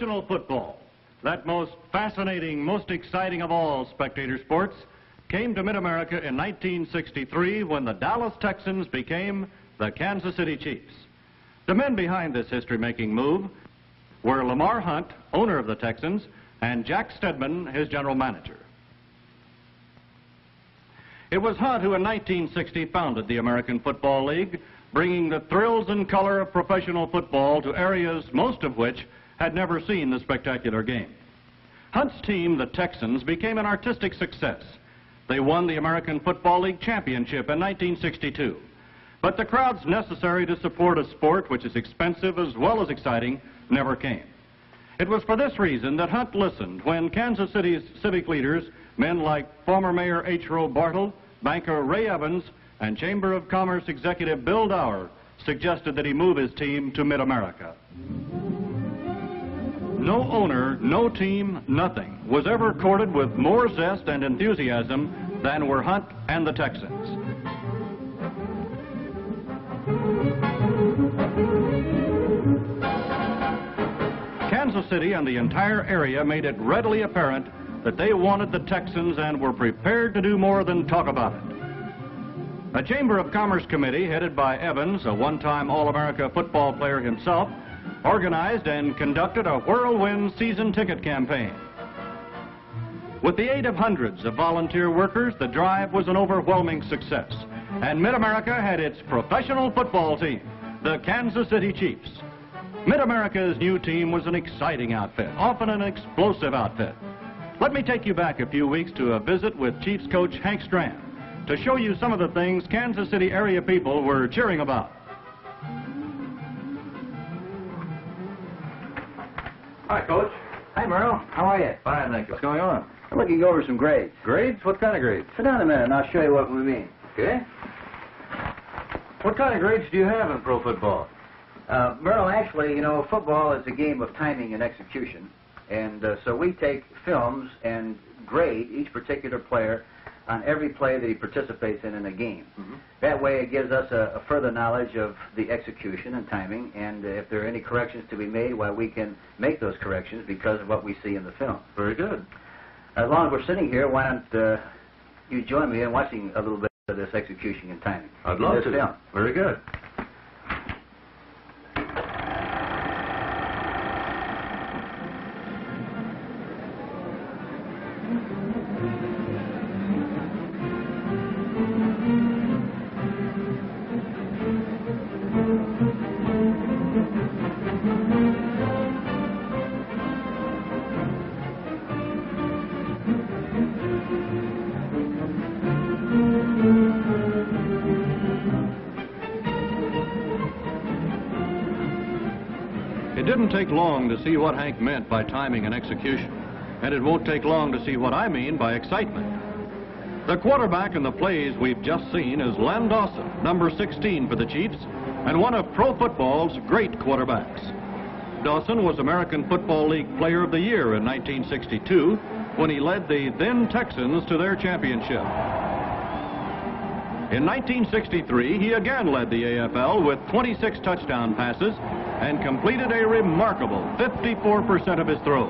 Professional football, that most fascinating, most exciting of all spectator sports, came to Mid-America in 1963 when the Dallas Texans became the Kansas City Chiefs. The men behind this history-making move were Lamar Hunt, owner of the Texans, and Jack Steadman, his general manager. It was Hunt who in 1960 founded the American Football League, bringing the thrills and color of professional football to areas most of which had never seen the spectacular game. Hunt's team, the Texans, became an artistic success. They won the American Football League championship in 1962. But the crowds necessary to support a sport which is expensive as well as exciting never came. It was for this reason that Hunt listened when Kansas City's civic leaders, men like former Mayor H. Roe Bartle, banker Ray Evans, and Chamber of Commerce executive Bill Dower, suggested that he move his team to Mid-America. No owner, no team, nothing was ever courted with more zest and enthusiasm than were Hunt and the Texans. Kansas City and the entire area made it readily apparent that they wanted the Texans and were prepared to do more than talk about it. A Chamber of Commerce committee headed by Evans, a one-time All-America football player himself, organized and conducted a whirlwind season ticket campaign. With the aid of hundreds of volunteer workers, the drive was an overwhelming success, and Mid-America had its professional football team, the Kansas City Chiefs. Mid-America's new team was an exciting outfit, often an explosive outfit. Let me take you back a few weeks to a visit with Chiefs coach Hank Stram to show you some of the things Kansas City area people were cheering about. Hi, Coach. Hi, Merle. How are you? Fine, thank you. What's going on? I'm looking over some grades. Grades? What kind of grades? Sit down a minute and I'll show you what we mean. Okay. What kind of grades do you have in pro football? Uh, Merle, actually, you know, football is a game of timing and execution. And uh, so we take films and grade each particular player on every play that he participates in in a game. Mhm. That way it gives us a, a further knowledge of the execution and timing, and uh, if there are any corrections to be made, why we can make those corrections because of what we see in the film. Very good. As long as we're sitting here, why don't uh, you join me in watching a little bit of this execution and timing? I'd love to. Film. Very good. Didn't take long to see what Hank meant by timing and execution, and it won't take long to see what I mean by excitement. The quarterback in the plays we've just seen is Len Dawson, number 16 for the Chiefs, and one of pro football's great quarterbacks. Dawson was American Football League Player of the Year in 1962 when he led the then Texans to their championship. In 1963, he again led the AFL with 26 touchdown passes and completed a remarkable 54% of his throws.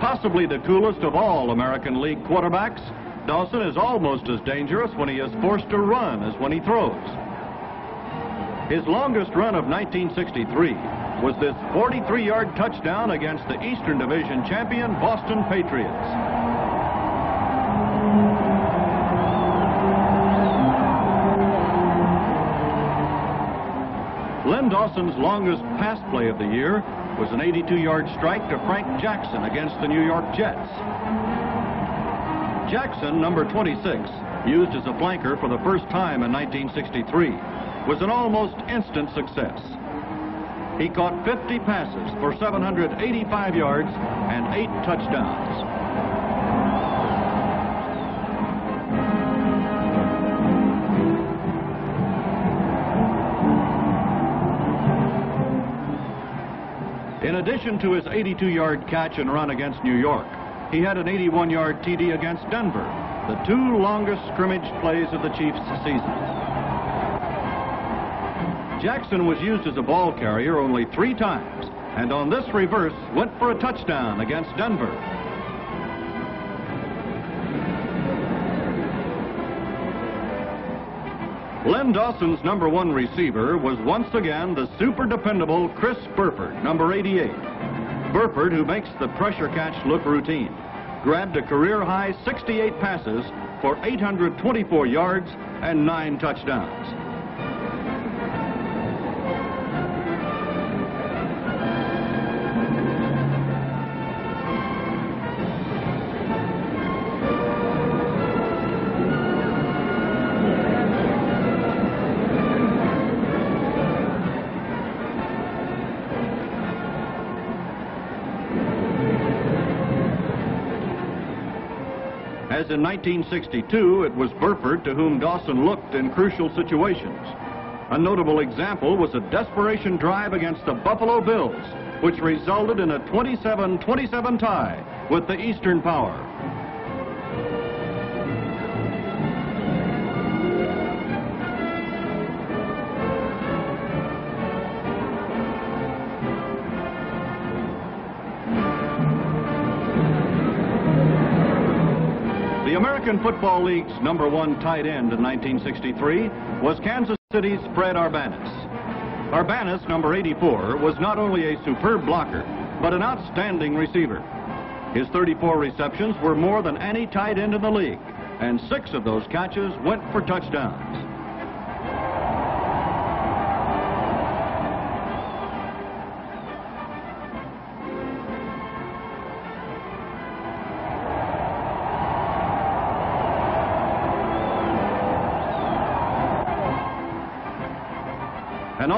Possibly the coolest of all American League quarterbacks, Dawson is almost as dangerous when he is forced to run as when he throws. His longest run of 1963 was this 43-yard touchdown against the Eastern Division champion Boston Patriots. Len Dawson's longest pass play of the year was an 82-yard strike to Frank Jackson against the New York Jets. Jackson, number 26, used as a flanker for the first time in 1963, was an almost instant success. He caught 50 passes for 785 yards and eight touchdowns. In addition to his 82-yard catch and run against New York, he had an 81-yard TD against Denver, the two longest scrimmage plays of the Chiefs' season. Jackson was used as a ball carrier only three times, and on this reverse went for a touchdown against Denver. Len Dawson's number one receiver was once again the super dependable Chris Burford, number 88. Burford, who makes the pressure catch look routine, grabbed a career high 68 passes for 824 yards and nine touchdowns. As in 1962, it was Burford to whom Dawson looked in crucial situations. A notable example was a desperation drive against the Buffalo Bills, which resulted in a 27-27 tie with the Eastern Power. American Football League's number one tight end in 1963 was Kansas City's Fred Arbanas. Arbanas, number 84, was not only a superb blocker, but an outstanding receiver. His 34 receptions were more than any tight end in the league, and six of those catches went for touchdowns.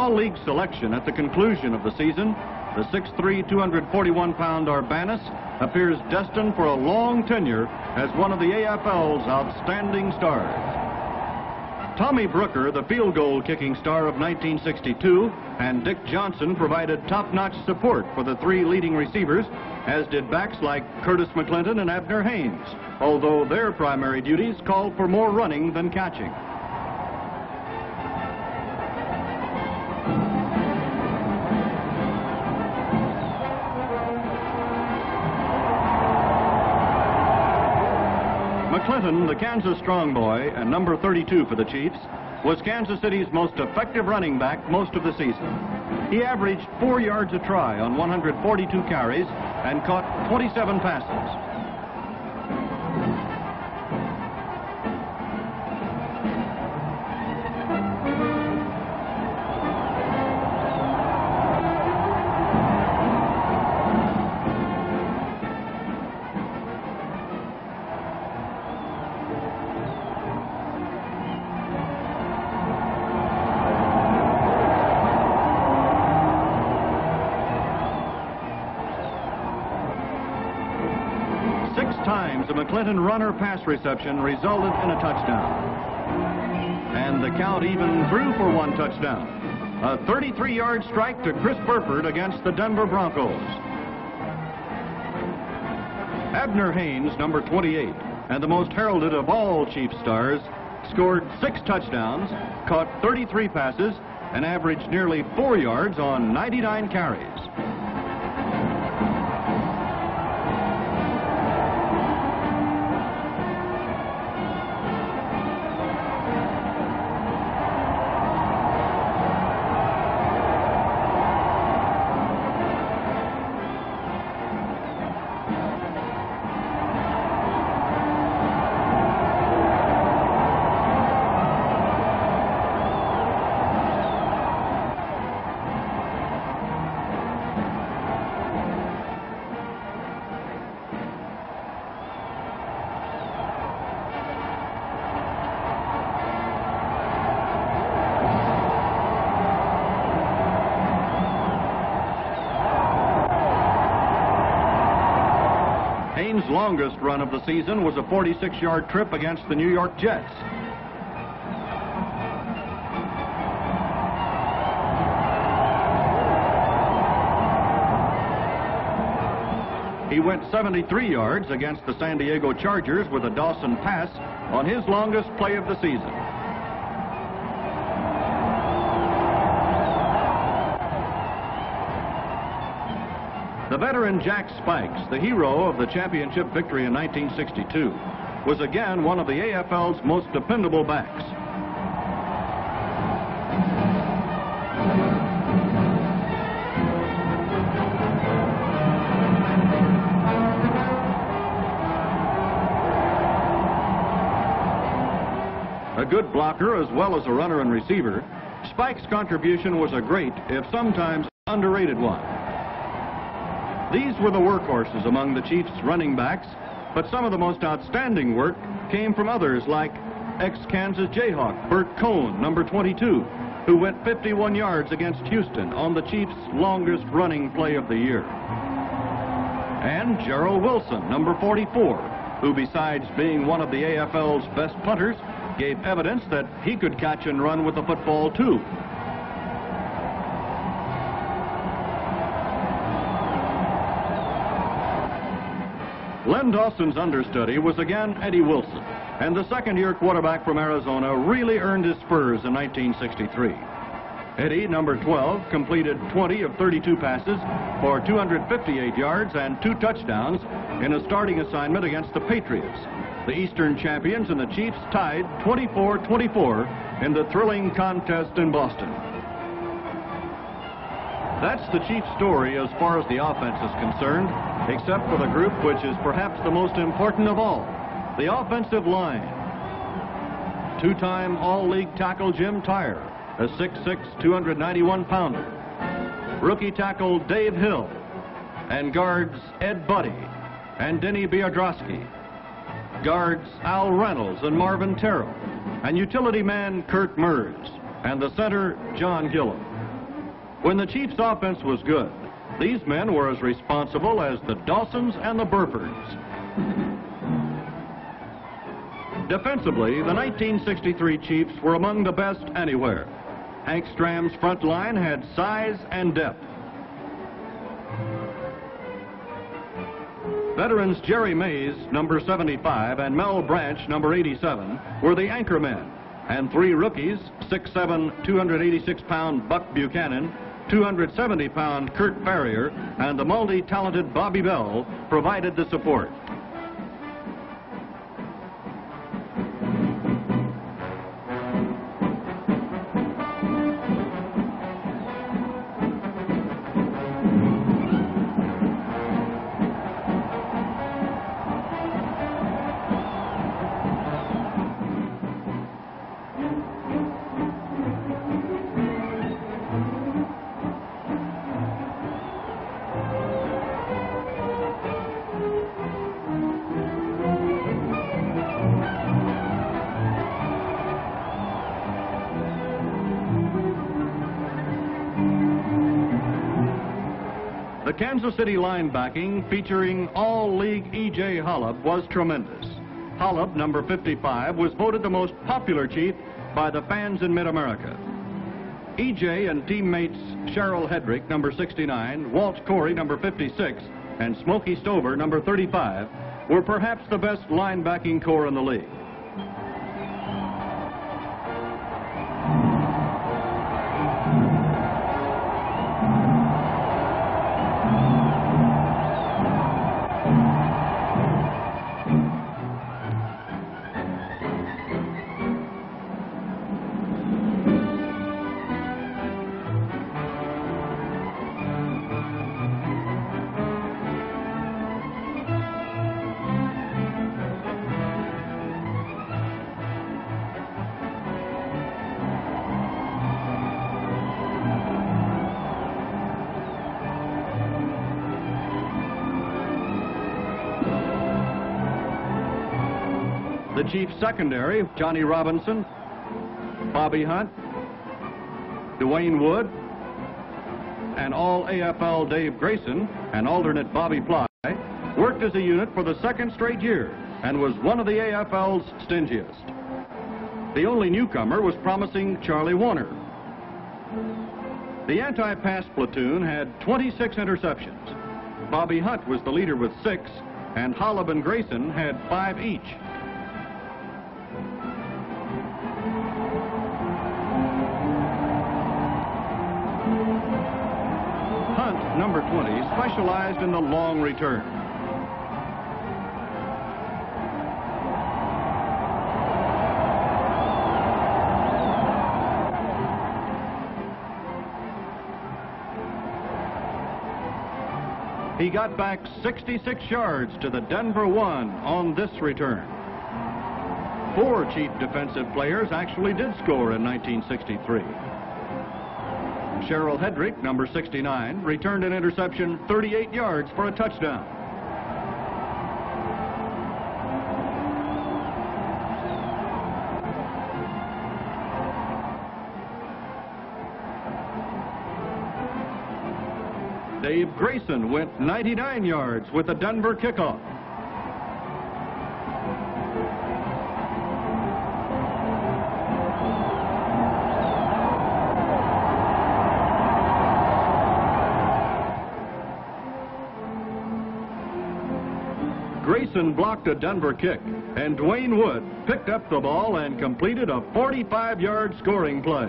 All-league selection at the conclusion of the season, the 6'3", 241-pound Arbanas appears destined for a long tenure as one of the AFL's outstanding stars. Tommy Brooker, the field goal kicking star of 1962, and Dick Johnson provided top-notch support for the three leading receivers, as did backs like Curtis McClinton and Abner Haynes, although their primary duties called for more running than catching. The Kansas strong boy and number 32 for the Chiefs, was Kansas City's most effective running back most of the season. He averaged four yards a try on 142 carries and caught 27 passes. A McClinton runner pass reception resulted in a touchdown. And the count even grew for one touchdown. A 33-yard strike to Chris Burford against the Denver Broncos. Abner Haynes, number 28, and the most heralded of all Chief stars, scored six touchdowns, caught 33 passes, and averaged nearly four yards on 99 carries. Longest run of the season was a 46-yard trip against the New York Jets. He went 73 yards against the San Diego Chargers with a Dawson pass on his longest play of the season. Veteran Jack Spikes, the hero of the championship victory in 1962, was again one of the AFL's most dependable backs. A good blocker as well as a runner and receiver, Spike's contribution was a great, if sometimes underrated one. These were the workhorses among the Chiefs' running backs, but some of the most outstanding work came from others like ex-Kansas Jayhawk Bert Coan, number 22, who went 51 yards against Houston on the Chiefs' longest running play of the year. And Jerrel Wilson, number 44, who besides being one of the AFL's best punters, gave evidence that he could catch and run with the football too. Len Dawson's understudy was again Eddie Wilson, and the second-year quarterback from Arizona really earned his spurs in 1963. Eddie, number 12, completed 20 of 32 passes for 258 yards and two touchdowns in a starting assignment against the Patriots. The Eastern champions and the Chiefs tied 24-24 in the thrilling contest in Boston. That's the chief story as far as the offense is concerned, except for the group which is perhaps the most important of all, the offensive line. Two-time All-League tackle Jim Tyrer, a 6'6", 291-pounder. Rookie tackle Dave Hill, and guards Ed Budde and Denny Biodrowski. Guards Al Reynolds and Marvin Terrell, and utility man Curt Merz, and the center John Gilliam. When the Chiefs' offense was good, these men were as responsible as the Dawsons and the Burfords. Defensively, the 1963 Chiefs were among the best anywhere. Hank Stram's front line had size and depth. Veterans Jerry Mays, number 75, and Mel Branch, number 87, were the anchor men. And three rookies, 6'7", 286-pound Buck Buchanan, 270-pound Curt Farrier, and the multi-talented Bobby Bell provided the support. The Kansas City linebacking featuring all-league E.J. Holub was tremendous. Holub, number 55, was voted the most popular chief by the fans in mid-America. E.J. and teammates Sherrill Headrick, number 69, Walt Corey, number 56, and Smokey Stover, number 35, were perhaps the best linebacking corps in the league. The Chiefs secondary, Johnny Robinson, Bobby Hunt, Duane Wood, and all AFL Dave Grayson and alternate Bobby Ply worked as a unit for the second straight year and was one of the AFL's stingiest. The only newcomer was promising Charlie Warner. The anti-pass platoon had 26 interceptions. Bobby Hunt was the leader with six, and Holub and Grayson had five each. 20, specialized in the long return. He got back 66 yards to the Denver one on this return. Four chief defensive players actually did score in 1963. Sherrill Headrick, number 69, returned an interception 38 yards for a touchdown. Dave Grayson went 99 yards with the Denver kickoff. Grayson blocked a Denver kick, and Duane Wood picked up the ball and completed a 45-yard scoring play.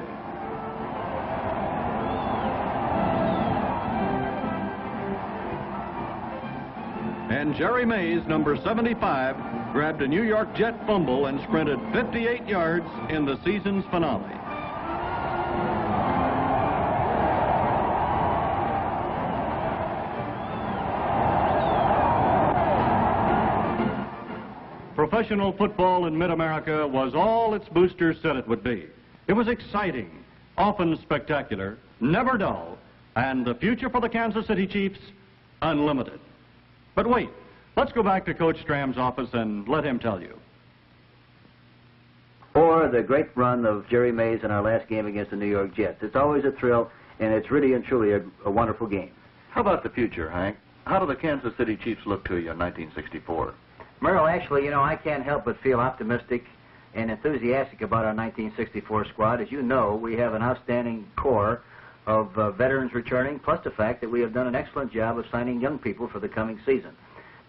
And Jerry Mays, number 75, grabbed a New York Jet fumble and sprinted 58 yards in the season's finale. Professional football in mid-America was all its boosters said it would be. It was exciting, often spectacular, never dull, and the future for the Kansas City Chiefs, unlimited. But wait, let's go back to Coach Stram's office and let him tell you. Or the great run of Jerry Mays in our last game against the New York Jets. It's always a thrill, and it's really and truly a, a wonderful game. How about the future, Hank? How do the Kansas City Chiefs look to you in 1964? Merle, actually, you know, I can't help but feel optimistic and enthusiastic about our 1964 squad. As you know, we have an outstanding core of uh, veterans returning, plus the fact that we have done an excellent job of signing young people for the coming season.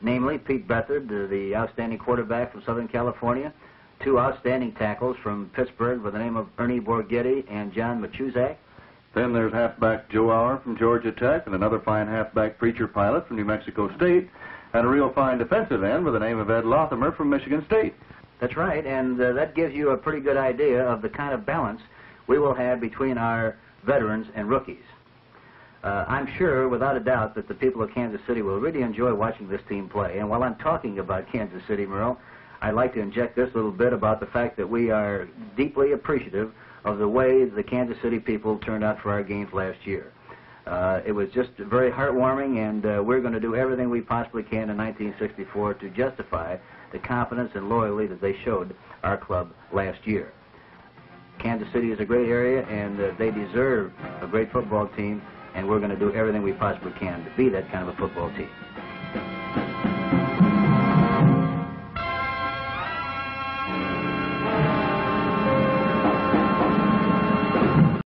Namely, Pete Beathard, the, the outstanding quarterback from Southern California, two outstanding tackles from Pittsburgh by the name of Ernie Borghetti and John Maczuzak. Then there's halfback Joe Auer from Georgia Tech and another fine halfback Preacher Pilot from New Mexico State and a real fine defensive end by the name of Ed Lothamer from Michigan State. That's right, and uh, that gives you a pretty good idea of the kind of balance we will have between our veterans and rookies. Uh, I'm sure, without a doubt, that the people of Kansas City will really enjoy watching this team play. And while I'm talking about Kansas City, Merle, I'd like to inject this little bit about the fact that we are deeply appreciative of the way the Kansas City people turned out for our games last year. Uh, it was just very heartwarming, and uh, we're going to do everything we possibly can in 1964 to justify the confidence and loyalty that they showed our club last year. Kansas City is a great area, and uh, they deserve a great football team, and we're going to do everything we possibly can to be that kind of a football team.